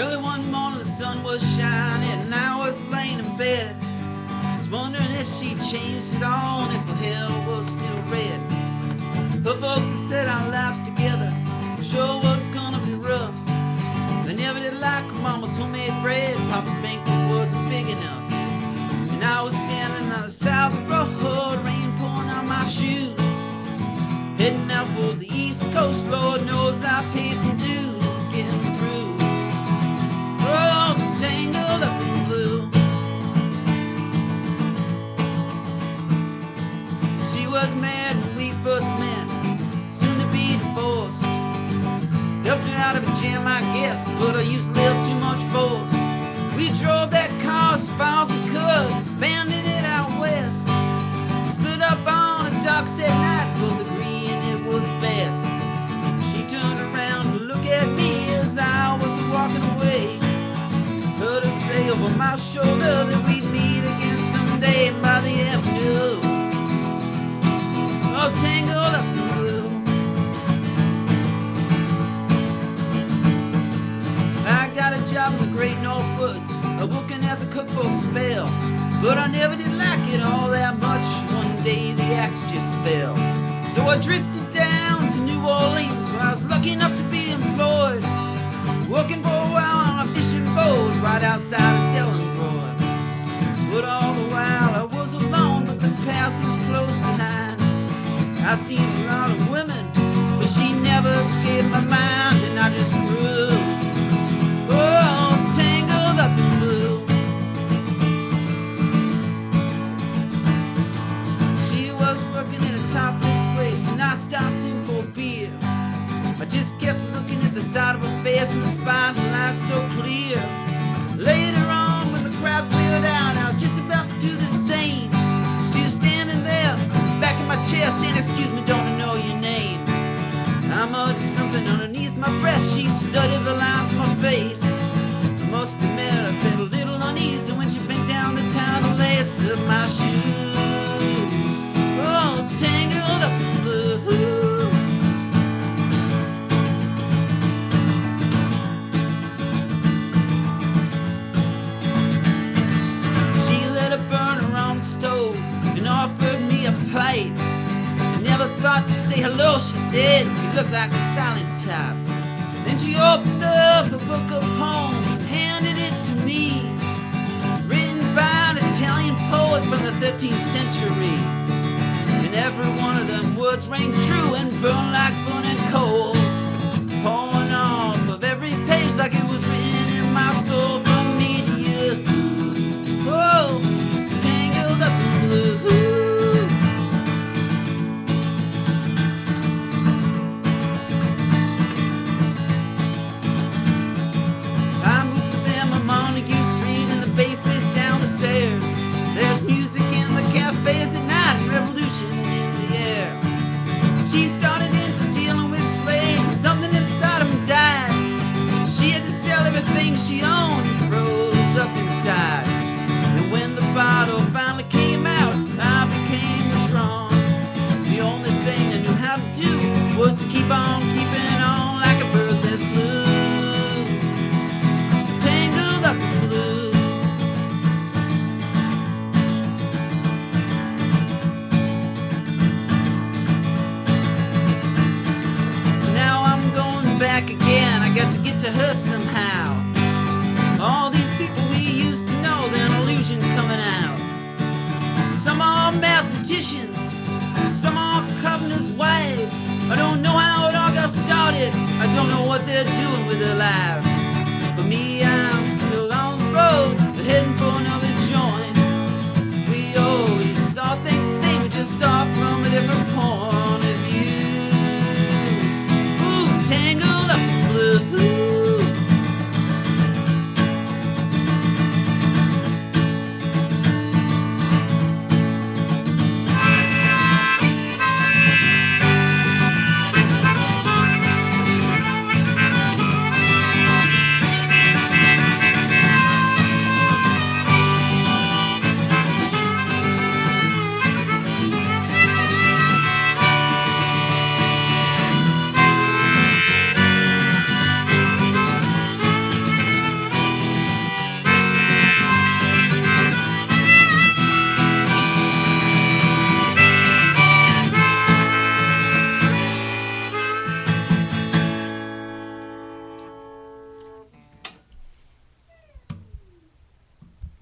Early one morning, the sun was shining, and I was laying in bed. Was wondering if she changed it all, and if her hair was still red. Her folks had said our lives together sure was gonna be rough. They never did like mama's homemade bread. Papa's banquet wasn't big enough. And I was standing on the south of the road, rain pouring on my shoes. Heading out for the east coast, Lord knows I paid some dues tangled up in blue. She was mad when we first met, soon to be divorced. Helped her out of a jam, I guess, but I used shoulder that we'd meet again someday by the avenue. Oh, tangled up in blue. I got a job in the Great North Woods, working as a cook for a spell. But I never did like it all that much. One day the axe just fell. So I drifted down to New Orleans, where I was lucky enough to be employed. Working for a while on a fishing boat right outside of Delacroix. But all the while I was alone, but the past was close behind. I seen a lot of women, but she never escaped my mind, and I just grew. Oh, tangled up in blue. She was working in a topless place, and I stopped in for beer. I just kept looking at the side of her face, and the spotlight so clear. Later on, when the crowd cleared out, Excuse me, don't I know your name? I muttered something underneath my breath. She studied the lines of my face. I must admit, I felt a little uneasy when she bent down the tiny lace of my shoes. Oh, tangled up in blue. She lit a burner on the stove and offered me a pipe. Never thought to say hello, she said. You look like a silent type. Then she opened up a book of poems and handed it to me. Written by an Italian poet from the 13th century. And every one of them words rang true and burned like burning coals. Some are governors' wives. I don't know how it all got started. I don't know what they're doing with their lives. For me, I'm still on the road,